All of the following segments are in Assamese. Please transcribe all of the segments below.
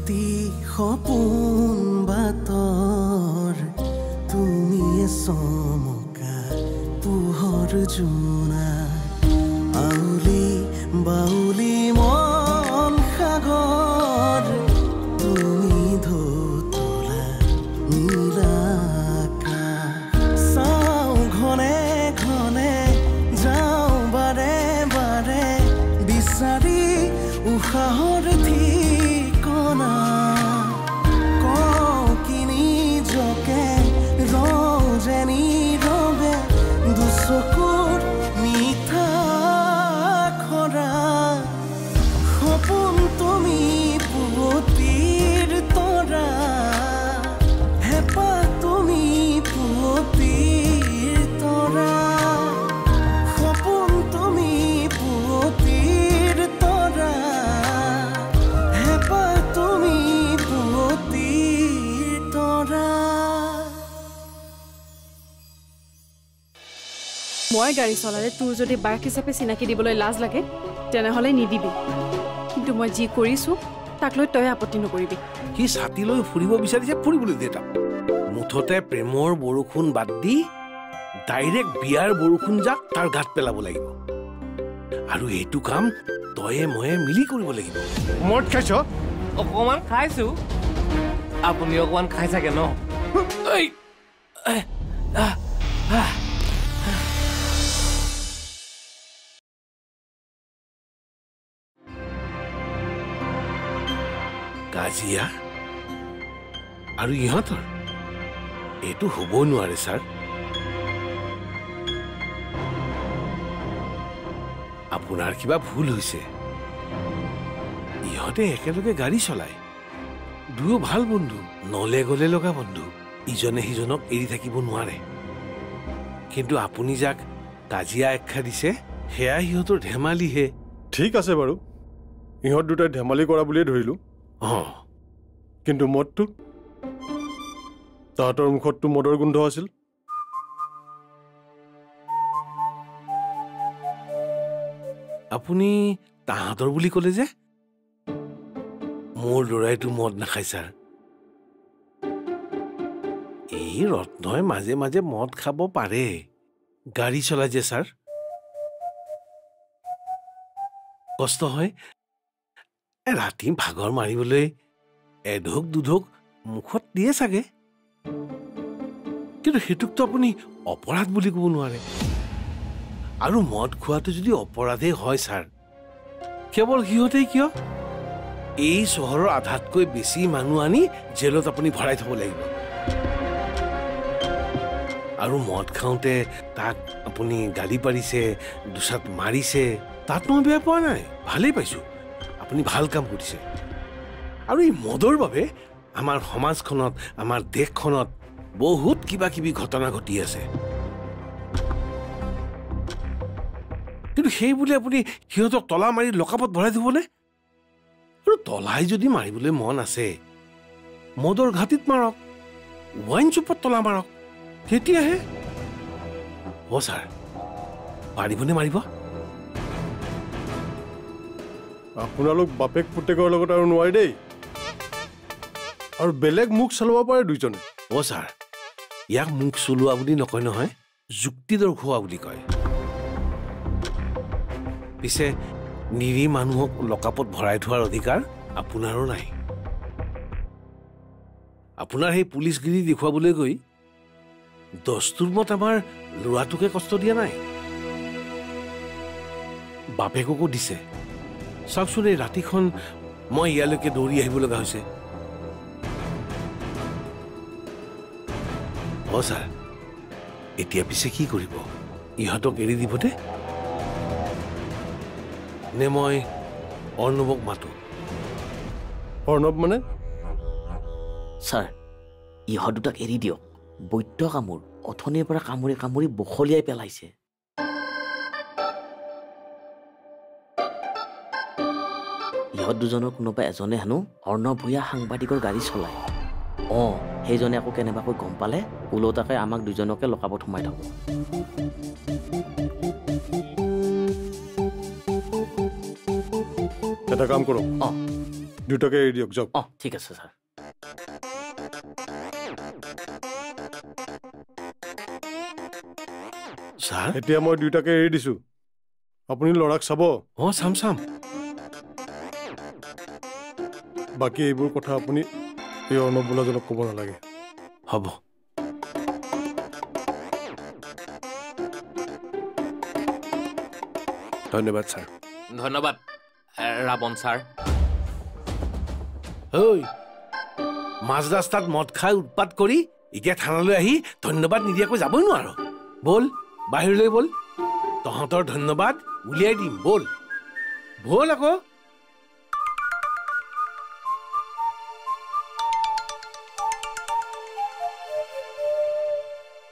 শিকাতি সপোন বাতৰ তুমিয়ে চমকা পোহৰ জোনা। আউলি বাউলি মন সাগৰ মই গাড়ী চলালে তোৰ যদি বায়েক হিচাপে চিনাকি দিবলৈ লাজ লাগে তেনেহ'লে নিদিবি। কিন্তু মই যি কৰিছোঁ তাক লৈ তই আপত্তি নকৰিবি। সি ছাতি লৈ ফুৰিব বিচাৰিছে ফুৰিবলৈ দে তাক। মুঠতে প্ৰেমৰ বৰষুণ বাদ দি ডাইৰেক্ট বিয়াৰ বৰষুণ যাক তাৰ গাত পেলাব লাগিব। আৰু এইটো কাম তয়ে ময়ে মিলি কৰিব লাগিব। মদ খাইছ? অকমান খাইছো। আপুনি অকমান খাই চাগে ন? কাজিয়া আৰু ইহঁতৰ? এইটো হ'ব নোৱাৰে ছাৰ। আপোনাৰ কিবা ভুল হৈছে। ইহঁতে একেলগে গাড়ী চলায়। দুয়ো ভাল বন্ধু। নলে গলে লগা বন্ধু। ইজনে সিজনক এৰি থাকিব নোৱাৰে। কিন্তু আপুনি যাক কাজিয়া আখ্যা দিছে সেয়া সিহঁতৰ ধেমালিহে। ঠিক আছে বাৰু। ইহঁত দুটাই ধেমালি কৰা বুলিয়ে ধৰিলোঁ। অঁ কিন্তু মদটো? তাহাঁতৰ মুখততো মদৰ গোন্ধ আছিল। আপুনি তাহাঁতৰ বুলি ক'লে যে? মোৰ ল'ৰাইতো মদ নাখায় ছাৰ। এই ৰত্নই মাজে মাজে মদ খাব পাৰে। গাড়ী চলাই যে ছাৰ। কষ্ট হয় ৰাতি ভাগৰ মাৰিবলৈ এঢোক দুঢোক মুখত দিয়ে চাগে। কিন্তু সেইটোকতো আপুনি অপৰাধ বুলি ক'ব নোৱাৰে। আৰু মদ খোৱাটো যদি অপৰাধেই হয় ছাৰ কেৱল সিহঁতেই কিয়? এই চহৰৰ আধাতকৈ বেছি মানুহ আনি জেলত আপুনি ভৰাই থব লাগিব। আৰু মদ খাওঁতে তাক আপুনি গালি পাৰিছে দুচাত মাৰিছে তাত মই বেয়া পোৱা নাই ভালেই পাইছোঁ। আপুনি ভাল কাম কৰিছে। আৰু এই মদৰ বাবে আমাৰ সমাজখনত আমাৰ দেশখনত বহুত কিবা কিবি ঘটনা ঘটি আছে। কিন্তু সেই বুলি আপুনি সিহঁতক তলা মাৰি লকাপত ভৰাই দিবনে? আৰু তলাই যদি মাৰিবলৈ মন আছে মদৰ ঘাটিত মাৰক ৱাইন চুপত তলা মাৰক তেতিয়াহে অ ছাৰ পাৰিবনে মাৰিব? আপোনালোক বাপেক পুতেকৰ লগত আৰু নোৱাৰে দেই। আৰু বেলেগ মুখ চলাব পাৰে দুইজনে। অ ছাৰ। ইয়াক মুখ চলোৱা বুলি নকয় নহয় যুক্তি দৰ্শোৱা বুলি কয়। পিছে নিৰী মানুহক লকাপত ভৰাই থোৱাৰ অধিকাৰ আপোনাৰো নাই। আপোনাৰ সেই পুলিচগিৰি দেখুৱাবলৈ গৈ দস্তুৰমত আমাৰ ল'ৰাটোকে কষ্ট দিয়া নাই। বাপেককো দিছে। চাওকচোন এই ৰাতিখন মই ইয়ালৈকে দৌৰি আহিব লগা হৈছে। অ ছাৰ। এতিয়া পিছে কি কৰিব? ইহঁতক এৰি দিবনে নে মই অৰ্ণৱক মাতো? অৰ্ণৱ মানে? ছাৰ ইহঁত দুটাক এৰি দিয়ক। বৈদ্য কামোৰ অথনিৰ পৰা কামুৰি কামুৰি বখলিয়াই পেলাইছে। ইহঁত দুজনৰ কোনোবা এজনে হেনো অৰ্ণৱ ভূঞা সাংবাদিকৰ গাড়ী চলায়। অঁ সেইজনে আকৌ কেনেবাকৈ গম পালে? ওলোটাকে আমাক দুজনকে লকাপত সোমাই থ'ব এটা কাম কৰক অঁ। দুটাকে এৰি দিয়ক যাওক। অঁ ঠিক আছে ছাৰ। ছাৰ? এতিয়া মই দুইটাকে এৰি দিছো। আপুনি ল'ৰাক চাব। অঁ চাম চাম। বাকী এইবোৰ কথা আপুনি এই অৰ্ণৱ বোলাজনক ক'ব নালাগে। হ'ব। ধন্যবাদ ছাৰ। ধন্যবাদ ৰাৱণ ছাৰ। ঐ মাজ ৰাস্তাত মদ খাই উৎপাত কৰি এতিয়া থানালৈ আহি ধন্যবাদ নিদিয়াকৈ যাবই নোৱাৰো। ব'ল বাহিৰলৈ ব'ল। তহঁতৰ ধন্যবাদ উলিয়াই দিম ব'ল। ব'ল আকৌ।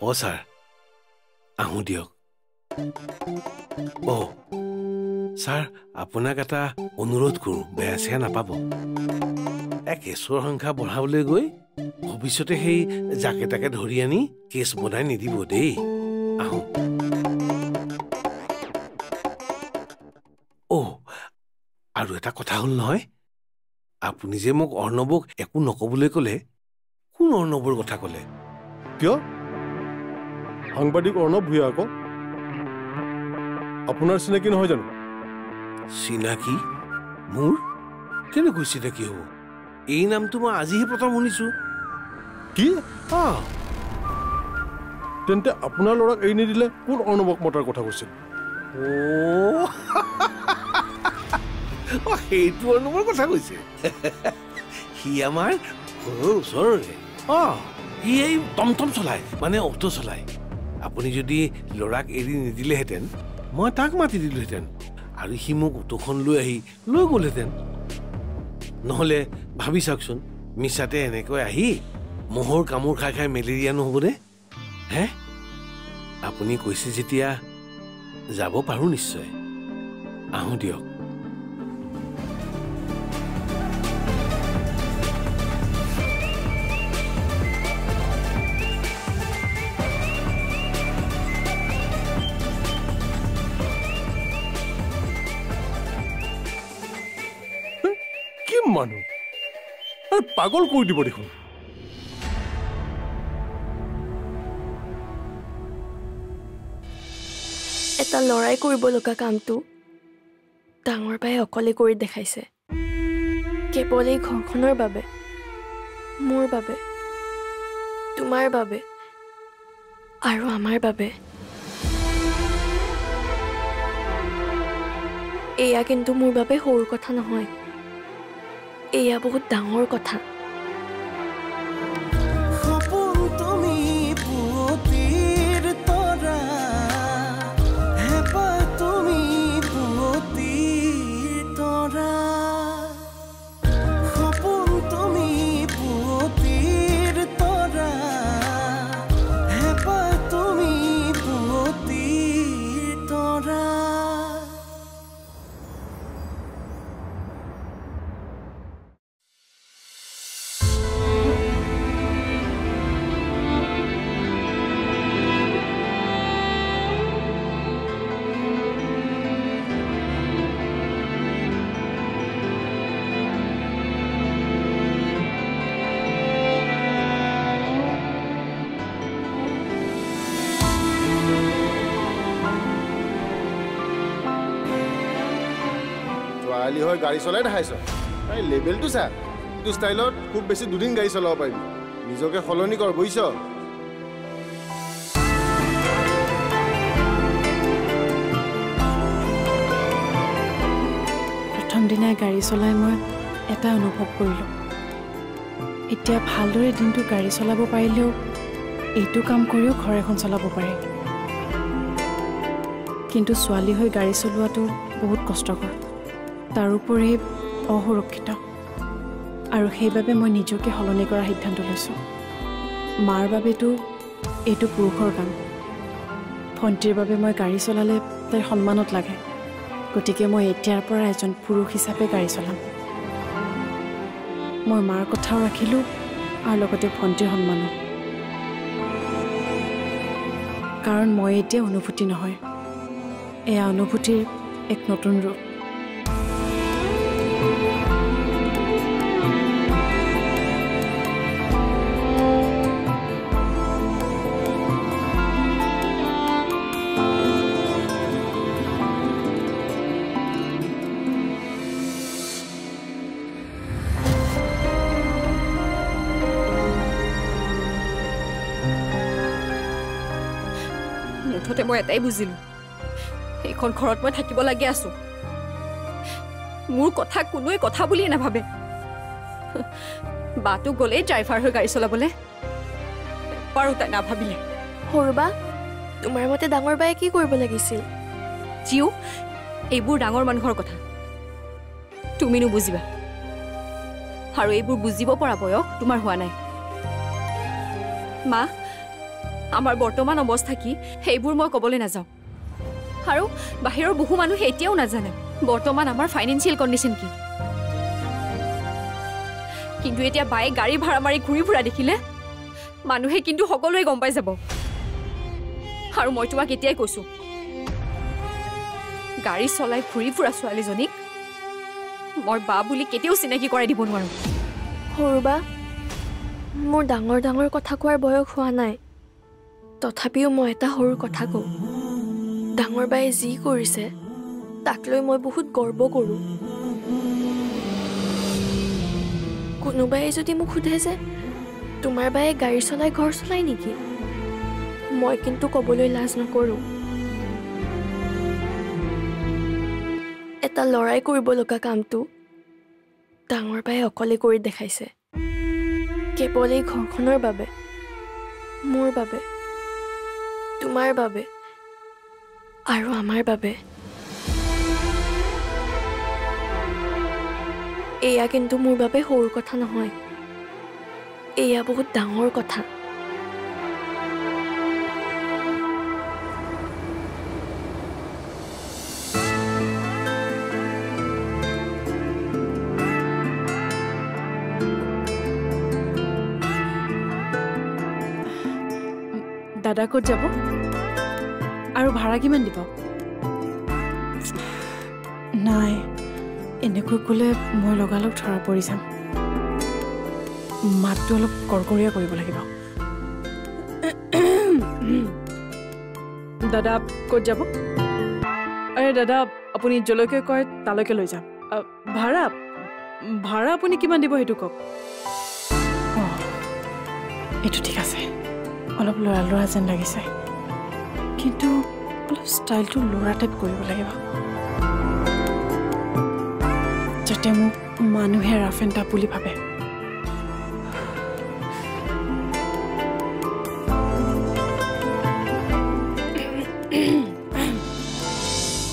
অ' ছাৰ আহোঁ দিয়ক অ' ছাৰ আপোনাক এটা অনুৰোধ কৰোঁ বেয়া চেয়া নাপাব। এ কেছৰ সংখ্যা বঢ়াবলৈ গৈ ভৱিষ্যতে সেই জাকে তাকে ধৰি আনি কেছ বনাই নিদিব দেই। আহোঁ। অ' আৰু এটা কথা হ'ল নহয়। আপুনি যে মোক অৰ্ণৱক একো নকবলৈ ক'লে কোন অৰ্ণৱৰ কথা ক'লে? কিয়? সাংবাদিক অৰ্ণৱ ভূঞা আকৌ। আপোনাৰ চিনাকি নহয় জানো? চিনাকি? মোৰ? কেনেকৈ চিনাকি হ'ব? এই নামটো মই আজিহে প্ৰথম শুনিছো। কি? তেন্তে আপোনাৰ ল'ৰাক এৰি নিদিলে কোন অৰ্ণৱক মতাৰ কথা কৈছিল? সেইটো অনুভৱৰ কথা কৈছে। সি আমাৰ ঘৰৰ ওচৰৰে। অ সি এই টমটম চলায় মানে অটো চলায়। আপুনি যদি ল'ৰাক এৰি নিদিলেহেঁতেন মই তাক মাতি দিলোহেঁতেন আৰু সি মোক অটোখন লৈ আহি লৈ গ'লহেঁতেন। নহ'লে ভাবি চাওকচোন মিছাতে এনেকৈ আহি মহৰ কামোৰ খাই খাই মেলেৰিয়া নহ'বনে? হে? আপুনি কৈছে যেতিয়া যাব পাৰোঁ নিশ্চয়। আহোঁ দিয়ক। আৰে পাগল কৰি দিব দেখোন। এটা লৰাই কৰিব লগা কামটো ডাঙৰ বাই অকলে কৰি দেখাইছে। কেৱল এই ঘৰখনৰ বাবে মোৰ বাবে তোমাৰ বাবে আৰু আমাৰ বাবে। এয়া কিন্তু মোৰ বাবে সৰু কথা নহয়। এয়া বহুত ডাঙৰ কথা। ছোৱালী হৈ গাড়ী চলাই দেখাইছ। এই লেবেলটো চা এইটো ষ্টাইলত খুব বেছি দুদিন গাড়ী চলাব পাৰিবি। নিজকে সলনি কৰ বুজিছ? প্ৰথম দিনাই গাড়ী চলাই মই এটা অনুভৱ কৰিলোঁ। এতিয়া ভালদৰে দিনটো গাড়ী চলাব পাৰিলেও এইটো কাম কৰিও ঘৰ এখন চলাব পাৰি। কিন্তু ছোৱালী হৈ গাড়ী চলোৱাটো বহুত কষ্টকৰ। তাৰোপৰি অসুৰক্ষিত। আৰু সেইবাবে মই নিজকে সলনি কৰাৰ সিদ্ধান্ত লৈছোঁ। মাৰ বাবেতো এইটো পুৰুষৰ কাম। ভণ্টিৰ বাবে মই গাড়ী চলালে তাইৰ সন্মানত লাগে। গতিকে মই এতিয়াৰ পৰা এজন পুৰুষ হিচাপে গাড়ী চলাম। মই মাৰ কথাও ৰাখিলোঁ আৰু লগতে ভণ্টিৰ সন্মানো। কাৰণ মই এতিয়া অনুভূতি নহয়। এয়া অনুভূতিৰ এক নতুন ৰূপ। মুঠতে মই এটাই বুজিলোঁ। এইখন ঘৰত মই থাকিব লাগি আছোঁ। মোৰ কথা কোনোৱে কথা বুলিয়ে নাভাবে। বাটো গ'লেই ড্ৰাইভাৰ হৈ গাড়ী চলাবলৈ। বাৰু তাই নাভাবিলে। সৰু বা তোমাৰ মতে ডাঙৰ বায়ে কি কৰিব লাগিছিল? জিও এইবোৰ ডাঙৰ মানুহৰ কথা। তুমিনো বুজিবা। আৰু এইবোৰ বুজিব পৰা বয়স তোমাৰ হোৱা নাই। মা আমাৰ বৰ্তমান অৱস্থা কি সেইবোৰ মই ক'বলৈ নাযাওঁ। আৰু বাহিৰৰ বহু মানুহে এতিয়াও নাজানে বৰ্তমান আমাৰ ফাইনেন্সিয়েল কণ্ডিশ্যন কি। কিন্তু এতিয়া বায়ে গাড়ী ভাড়া মাৰি ঘূৰি ফুৰা দেখিলে মানুহে কিন্তু সকলোৱে গম পাই যাব। আৰু মই তোমাক এতিয়াই কৈছোঁ গাড়ী চলাই ঘূৰি ফুৰা ছোৱালীজনীক মই বা বুলি কেতিয়াও চিনাকি কৰাই দিব নোৱাৰোঁ। সৰু বা মোৰ ডাঙৰ ডাঙৰ কথা কোৱাৰ বয়স হোৱা নাই। তথাপিও মই এটা সৰু কথা কওঁ। ডাঙৰ বায়ে যি কৰিছে তাক লৈ মই বহুত গৰ্ব কৰোঁ। কোনোবাই যদি মোক সোধে যে তোমাৰ বায়ে গাড়ী চলাই ঘৰ চলাই নেকি? মই কিন্তু ক'বলৈ লাজ নকৰোঁ। এটা ল'ৰাই কৰিব লগা কামটো ডাঙৰ বায়ে অকলে কৰি দেখাইছে। কেৱল এই ঘৰখনৰ বাবে মোৰ বাবে। তোমাৰ বাবে আৰু আমাৰ বাবে। এয়া কিন্তু মোৰ বাবে সৰু কথা নহয়। এয়া বহুত ডাঙৰ কথা। দাদা ক'ত যাব? আৰু ভাড়া কিমান দিব? নাই এনেকৈ ক'লে মই লগালগ ধৰা পৰি যাম। মাতটো অলপ কৰকৰীয়া কৰিব লাগিব। দাদা ক'ত যাব? আৰে দাদা আপুনি যলৈকে কয় তালৈকে লৈ যাম। ভাড়া? ভাড়া আপুনি কিমান দিব সেইটো কওক? অঁ এইটো ঠিক আছে। অলপ ল'ৰা ল'ৰা যেন লাগিছে। কিন্তু অলপ ষ্টাইলটো ল'ৰা টাইপ কৰিব লাগিব যাতে মোক মানুহে ৰাফ এণ্ড টাফ বুলি ভাবে।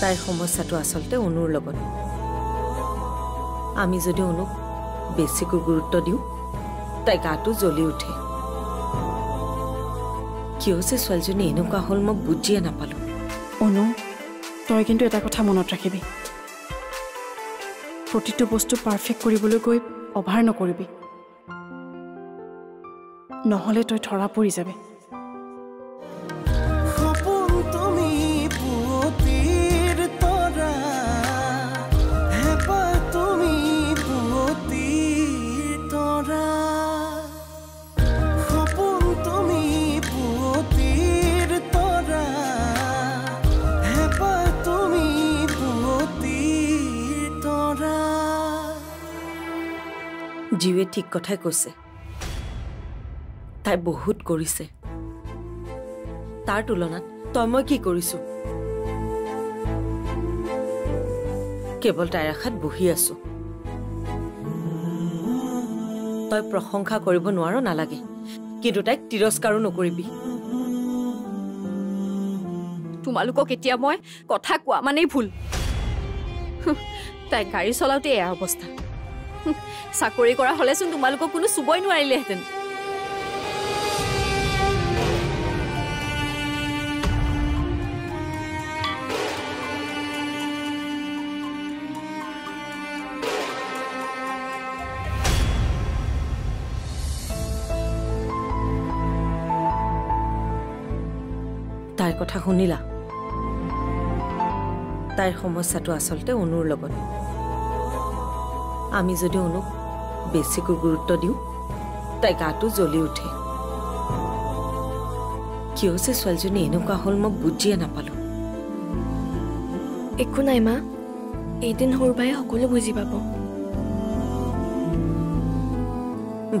তাইৰ সমস্যাটো আচলতে অনুৰ লগত। আমি যদি অনুক বেছিকৈ গুৰুত্ব দিওঁ তাই গাটো জ্বলি উঠে। কিয় যে ছোৱালীজনী এনেকুৱা হ'ল মই বুজিয়ে নাপালোঁ। অনু তই কিন্তু এটা কথা মনত ৰাখিবি। প্ৰতিটো বস্তু পাৰফেক্ট কৰিবলৈ গৈ অভাৰ নকৰিবি। নহ'লে তই ধৰা পৰি যাবি। জীৱে ঠিক কথাই কৈছে। তাই বহুত কৰিছে। তাৰ তুলনাত তই মই কি কৰিছো? কেৱল তাইৰ আশাত বহি আছো। তই প্ৰশংসা কৰিব নোৱাৰ নালাগে কিন্তু তাইক তিৰস্কাৰো নকৰিবি। তোমালোকক এতিয়া মই কথা কোৱা মানেই ভুল। তাই গাড়ী চলাওঁতে এয়া অৱস্থা। চাকৰি কৰা হ'লেচোন তোমালোকক কোনো চুবই নোৱাৰিলেহেঁতেন। কথা শুনিলা? তাইৰ সমস্যাটো আচলতে অনুৰ লগত। আমি যদি অনুক বেছিকৈ গুৰুত্ব দিওঁ তাই গাটো জ্বলি উঠে। কিয় যে ছোৱালীজনী এনেকুৱা হ'ল মই বুজিয়ে নাপালোঁ। একো নাই মা এদিন সৰু বায়ে সকলো বুজি পাব।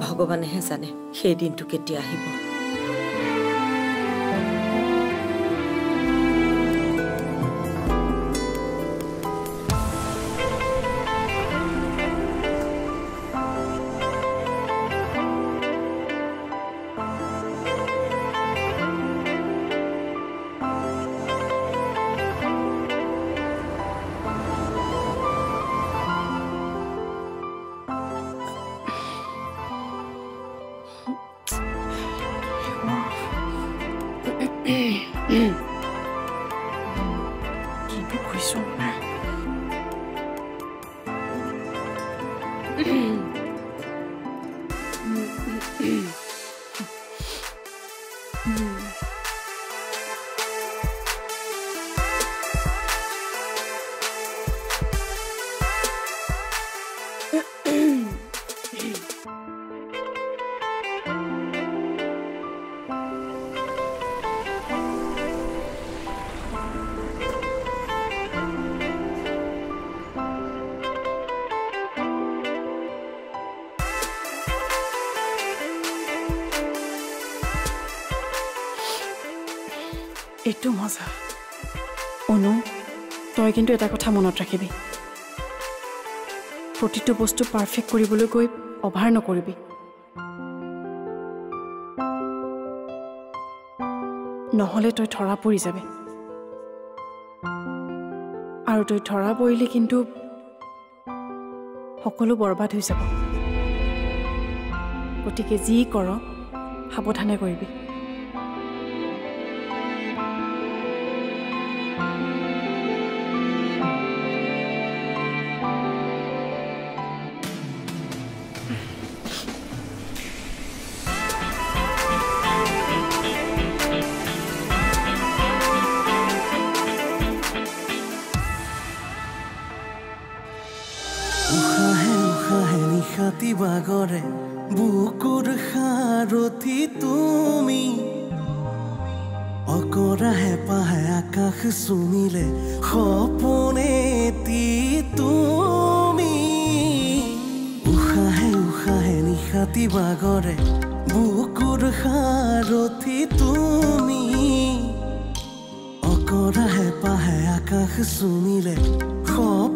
ভগৱানেহে জানে সেই দিনটো কেতিয়া আহিব। এইটো মজা অনু তই কিন্তু এটা কথা মনত ৰাখিবি। প্ৰতিটো বস্তু পাৰফেক্ট কৰিবলৈ গৈ অভাৰ নকৰিবি। নহ'লে তই ধৰা পৰি যাবি। আৰু তই ধৰা পৰিলে কিন্তু সকলো বৰবাদ হৈ যাব। গতিকে যি কৰ সাৱধানে কৰিবি। নিশাতি বাগৰে বুকুৰ সাৰথি তুমি। অকৰা হেঁপাহে আকাশ চুমিলে সপোনেতি তুমি। উশাহে উশাহে নিশাতি বাগৰে বুকুৰ সাৰথি তুমি। অকৰা হেঁপাহে আকাশ চুমিলে সপোনেতি